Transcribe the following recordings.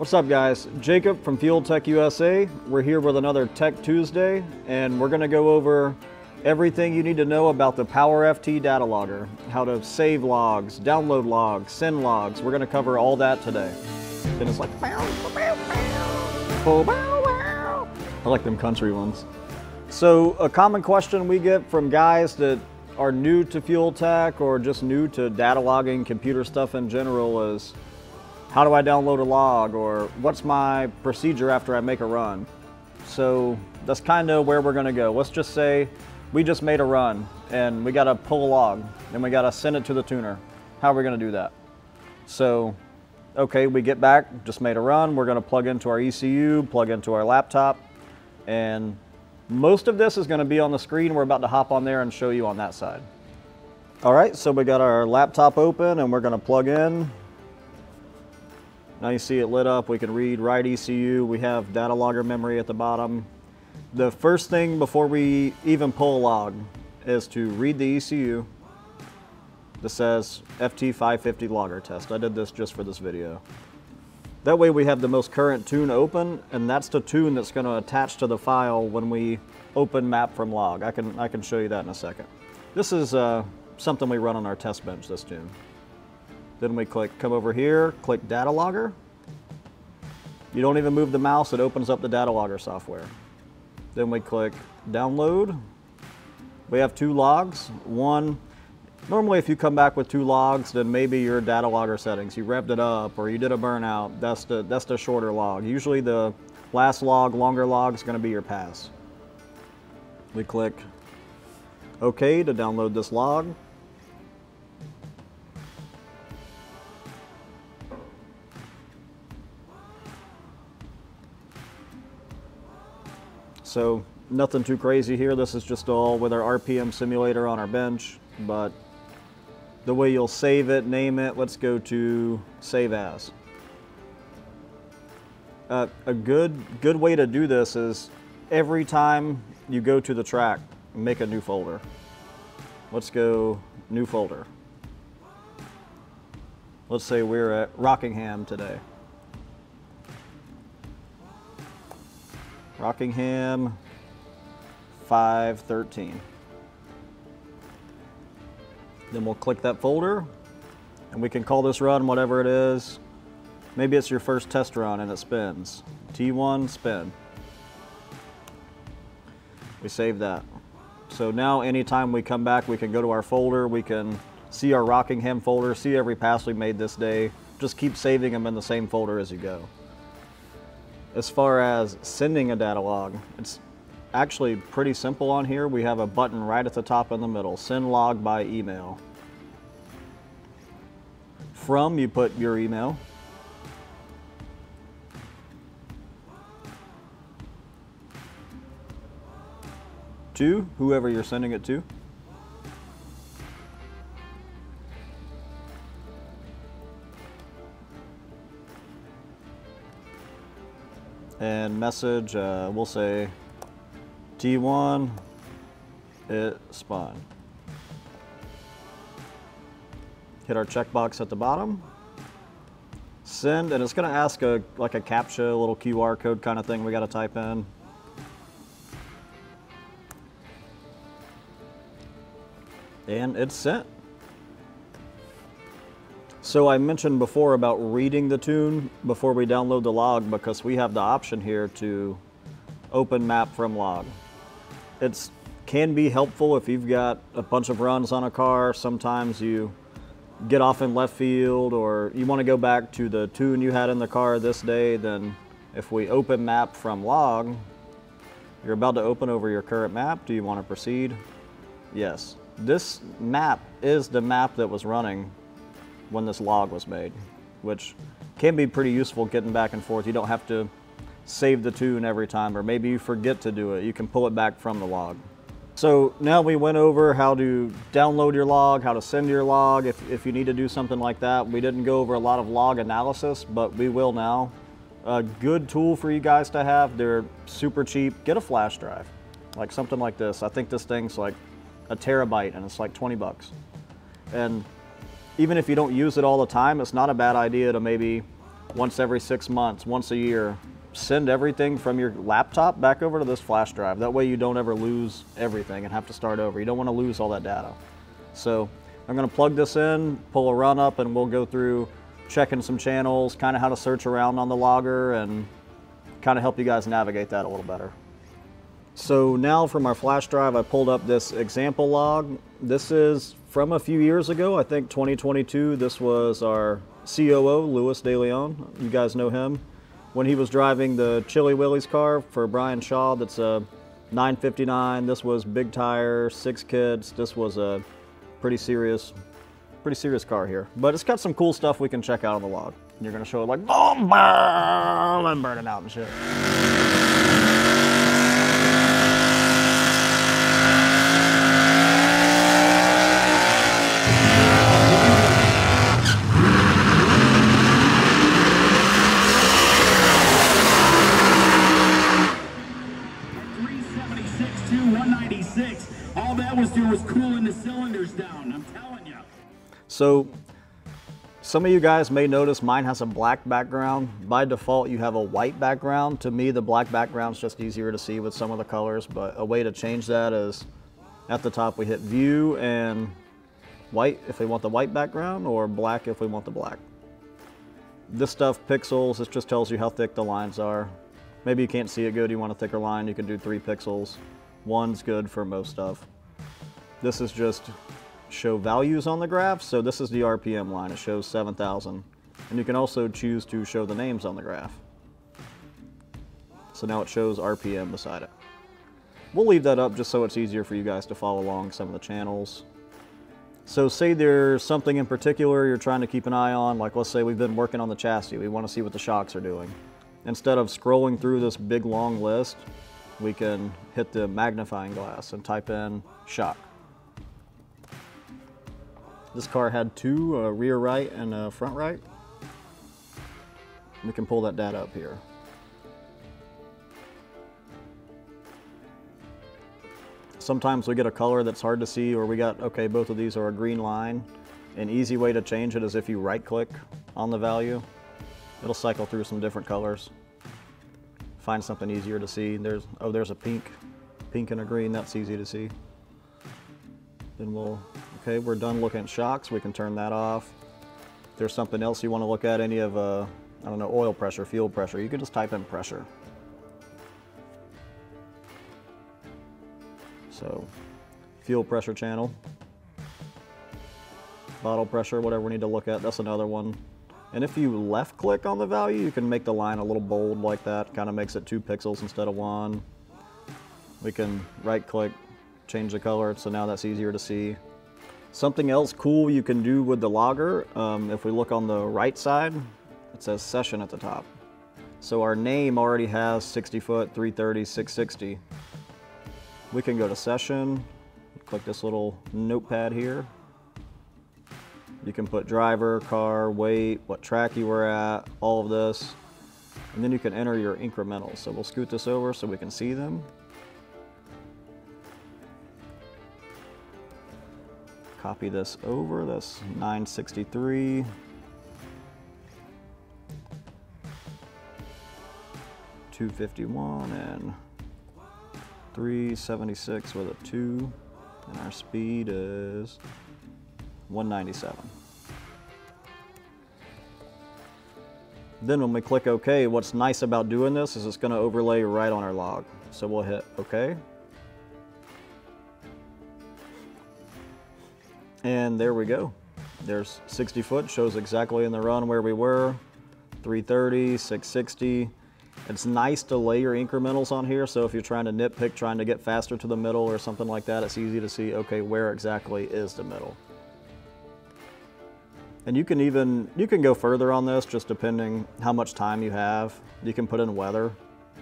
What's up guys? Jacob from FuelTech USA. We're here with another Tech Tuesday and we're going to go over everything you need to know about the PowerFT data logger, how to save logs, download logs, send logs. We're going to cover all that today. Then it's like, bow, bow, bow, bow, I like them country ones. So a common question we get from guys that are new to FuelTech or just new to data logging, computer stuff in general is, how do I download a log or what's my procedure after I make a run? So that's kind of where we're gonna go. Let's just say we just made a run and we gotta pull a log and we gotta send it to the tuner. How are we gonna do that? So, okay, we get back, just made a run, we're gonna plug into our ECU, plug into our laptop, and most of this is gonna be on the screen. We're about to hop on there and show you on that side. All right, so we got our laptop open and we're gonna plug in now you see it lit up. We can read write ECU. We have data logger memory at the bottom. The first thing before we even pull a log is to read the ECU that says FT550 logger test. I did this just for this video. That way we have the most current tune open and that's the tune that's going to attach to the file when we open map from log. I can, I can show you that in a second. This is uh, something we run on our test bench, this tune. Then we click, come over here, click data logger. You don't even move the mouse, it opens up the data logger software. Then we click download. We have two logs. One, normally if you come back with two logs, then maybe your data logger settings, you revved it up or you did a burnout, that's the, that's the shorter log. Usually the last log, longer log is gonna be your pass. We click OK to download this log. So nothing too crazy here. This is just all with our RPM simulator on our bench, but the way you'll save it, name it, let's go to save as. Uh, a good, good way to do this is every time you go to the track, make a new folder. Let's go new folder. Let's say we're at Rockingham today. Rockingham 513. Then we'll click that folder and we can call this run whatever it is. Maybe it's your first test run and it spins. T1 spin. We save that. So now anytime we come back, we can go to our folder, we can see our Rockingham folder, see every pass we made this day. Just keep saving them in the same folder as you go. As far as sending a data log, it's actually pretty simple on here. We have a button right at the top in the middle, send log by email. From, you put your email. To, whoever you're sending it to. And message, uh, we'll say T1, it spun. Hit our checkbox at the bottom, send, and it's gonna ask a like a CAPTCHA, little QR code kind of thing we gotta type in. And it's sent. So I mentioned before about reading the tune before we download the log because we have the option here to open map from log. It can be helpful if you've got a bunch of runs on a car. Sometimes you get off in left field or you want to go back to the tune you had in the car this day, then if we open map from log, you're about to open over your current map. Do you want to proceed? Yes. This map is the map that was running when this log was made, which can be pretty useful getting back and forth. You don't have to save the tune every time, or maybe you forget to do it. You can pull it back from the log. So now we went over how to download your log, how to send your log if, if you need to do something like that. We didn't go over a lot of log analysis, but we will now. A good tool for you guys to have. They're super cheap. Get a flash drive, like something like this. I think this thing's like a terabyte and it's like 20 bucks. And even if you don't use it all the time, it's not a bad idea to maybe once every six months, once a year. Send everything from your laptop back over to this flash drive. That way you don't ever lose everything and have to start over. You don't want to lose all that data. So I'm going to plug this in, pull a run up, and we'll go through checking some channels, kind of how to search around on the logger, and kind of help you guys navigate that a little better. So now from our flash drive, I pulled up this example log. This is from a few years ago, I think 2022. This was our COO, Luis De Leon. You guys know him. When he was driving the Chili Willy's car for Brian Shaw, that's a 959. This was big tire, six kids. This was a pretty serious, pretty serious car here. But it's got some cool stuff we can check out on the log. You're gonna show it like boom, boom, and burning out and shit. Was cooling the cylinders down. I'm telling you. So some of you guys may notice mine has a black background. By default, you have a white background. To me, the black background is just easier to see with some of the colors, but a way to change that is at the top we hit view and white if we want the white background or black if we want the black. This stuff, pixels, this just tells you how thick the lines are. Maybe you can't see it good, you want a thicker line, you can do three pixels. One's good for most stuff. This is just show values on the graph. So this is the RPM line. It shows 7,000. And you can also choose to show the names on the graph. So now it shows RPM beside it. We'll leave that up just so it's easier for you guys to follow along some of the channels. So say there's something in particular you're trying to keep an eye on, like let's say we've been working on the chassis, we want to see what the shocks are doing. Instead of scrolling through this big long list, we can hit the magnifying glass and type in shock. This car had two, a rear right and a front right. We can pull that data up here. Sometimes we get a color that's hard to see or we got, okay, both of these are a green line. An easy way to change it is if you right click on the value. It'll cycle through some different colors. Find something easier to see. There's, oh, there's a pink, pink and a green, that's easy to see. Then we'll Okay, we're done looking at shocks. We can turn that off. If there's something else you want to look at, any of, uh, I don't know, oil pressure, fuel pressure, you can just type in pressure. So, fuel pressure channel, bottle pressure, whatever we need to look at, that's another one. And if you left click on the value, you can make the line a little bold like that, kind of makes it two pixels instead of one. We can right click, change the color, so now that's easier to see. Something else cool you can do with the logger, um, if we look on the right side, it says session at the top. So our name already has 60 foot, 330, 660. We can go to session, click this little notepad here. You can put driver, car, weight, what track you were at, all of this. And then you can enter your incrementals. So we'll scoot this over so we can see them. Copy this over, that's 963. Two fifty one and three seventy six with a two, and our speed is one ninety seven. Then when we click OK, what's nice about doing this is it's going to overlay right on our log. So we'll hit OK. And there we go. There's 60 foot, shows exactly in the run where we were. 330, 660. It's nice to lay your incrementals on here, so if you're trying to nitpick, trying to get faster to the middle or something like that, it's easy to see, okay, where exactly is the middle. And you can even, you can go further on this just depending how much time you have. You can put in weather.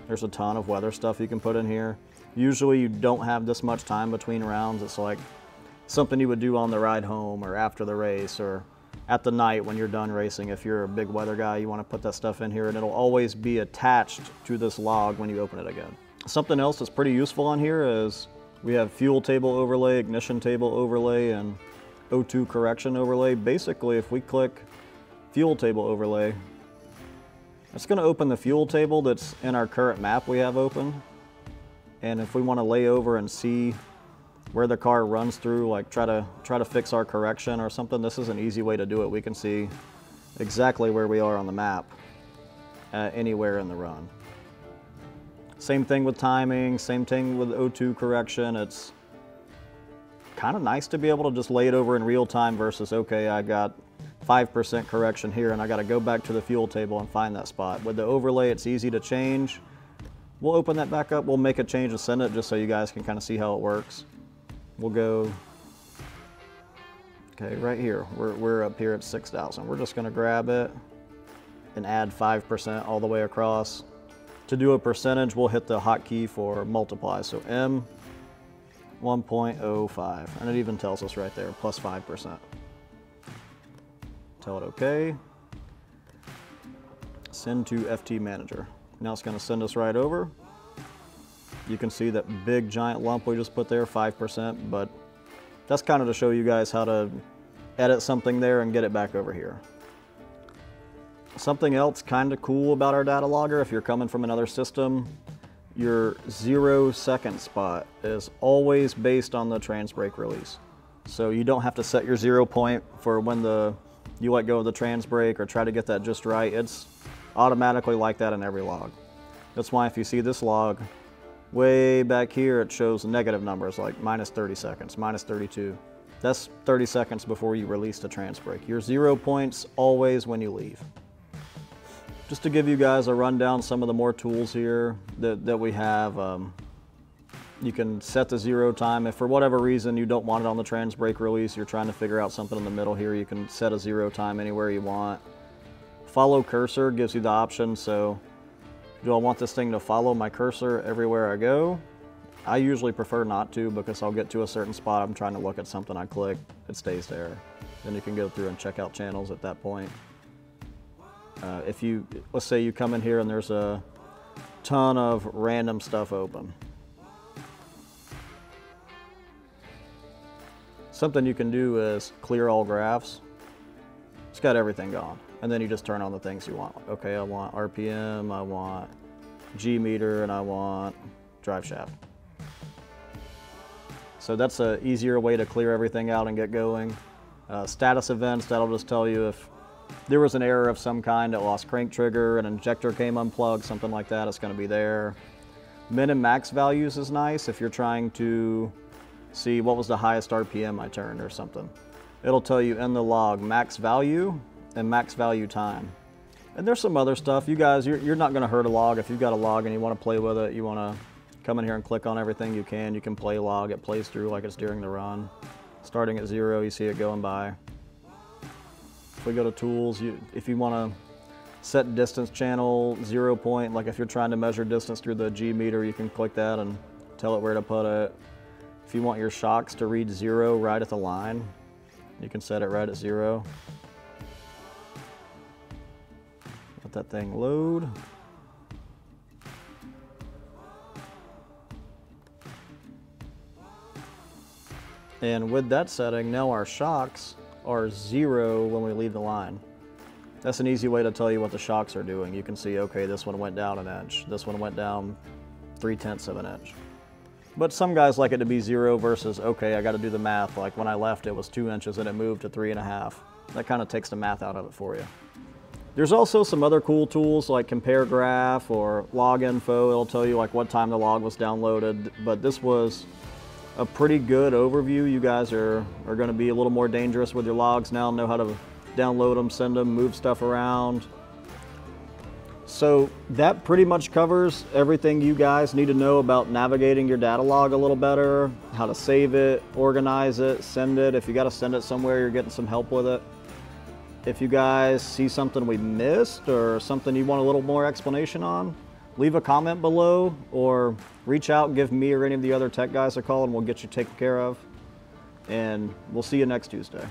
There's a ton of weather stuff you can put in here. Usually you don't have this much time between rounds. It's like something you would do on the ride home or after the race or at the night when you're done racing. If you're a big weather guy, you want to put that stuff in here and it'll always be attached to this log when you open it again. Something else that's pretty useful on here is we have fuel table overlay, ignition table overlay, and O2 correction overlay. Basically, if we click fuel table overlay, It's going to open the fuel table that's in our current map we have open. And if we want to lay over and see where the car runs through, like try to try to fix our correction or something, this is an easy way to do it. We can see exactly where we are on the map uh, anywhere in the run. Same thing with timing, same thing with O2 correction. It's kind of nice to be able to just lay it over in real time versus, okay, I got 5% correction here and I got to go back to the fuel table and find that spot. With the overlay, it's easy to change. We'll open that back up. We'll make a change and send it just so you guys can kind of see how it works. We'll go, okay, right here. We're, we're up here at 6,000. We're just to grab it and add 5% all the way across. To do a percentage, we'll hit the hotkey for multiply. So M 1.05, and it even tells us right there, plus 5%. Tell it OK. Send to FT Manager. Now it's to send us right over. You can see that big giant lump we just put there, 5%, but that's kind of to show you guys how to edit something there and get it back over here. Something else kind of cool about our data logger, if you're coming from another system, your zero second spot is always based on the trans brake release. So you don't have to set your zero point for when the you let go of the trans brake or try to get that just right. It's automatically like that in every log. That's why if you see this log, way back here it shows negative numbers like minus 30 seconds, minus 32. That's 30 seconds before you release the trans brake. Your zero points always when you leave. Just to give you guys a rundown, some of the more tools here that, that we have. Um, you can set the zero time. If for whatever reason you don't want it on the trans brake release, you're trying to figure out something in the middle here, you can set a zero time anywhere you want. Follow cursor gives you the option, so do I want this thing to follow my cursor everywhere I go? I usually prefer not to because I'll get to a certain spot, I'm trying to look at something, I click, it stays there. Then you can go through and check out channels at that point. Uh, if you, let's say you come in here and there's a ton of random stuff open. Something you can do is clear all graphs. It's got everything gone. And then you just turn on the things you want. Okay, I want RPM, I want G meter, and I want drive shaft. So that's an easier way to clear everything out and get going. Uh, status events, that'll just tell you if there was an error of some kind, it lost crank trigger, an injector came unplugged, something like that, it's going to be there. Min and max values is nice if you're trying to see what was the highest RPM I turned or something. It'll tell you in the log max value and max value time. And there's some other stuff. You guys, you're, you're not going to hurt a log. If you've got a log and you want to play with it, you want to come in here and click on everything you can. You can play log. It plays through like it's during the run. Starting at zero, you see it going by. If we go to tools, you, if you want to set distance channel zero point, like if you're trying to measure distance through the G meter, you can click that and tell it where to put it. If you want your shocks to read zero right at the line, you can set it right at zero. Let that thing load. And with that setting, now our shocks are zero when we leave the line. That's an easy way to tell you what the shocks are doing. You can see, okay, this one went down an inch. This one went down three tenths of an inch. But some guys like it to be zero versus, okay, I gotta do the math. Like when I left, it was two inches and it moved to three and a half. That kind of takes the math out of it for you. There's also some other cool tools like compare graph or log info. It'll tell you like what time the log was downloaded. But this was a pretty good overview. You guys are, are gonna be a little more dangerous with your logs now, know how to download them, send them, move stuff around. So that pretty much covers everything you guys need to know about navigating your data log a little better, how to save it, organize it, send it. If you gotta send it somewhere, you're getting some help with it. If you guys see something we missed or something you want a little more explanation on, leave a comment below or reach out, give me or any of the other tech guys a call and we'll get you taken care of. And we'll see you next Tuesday.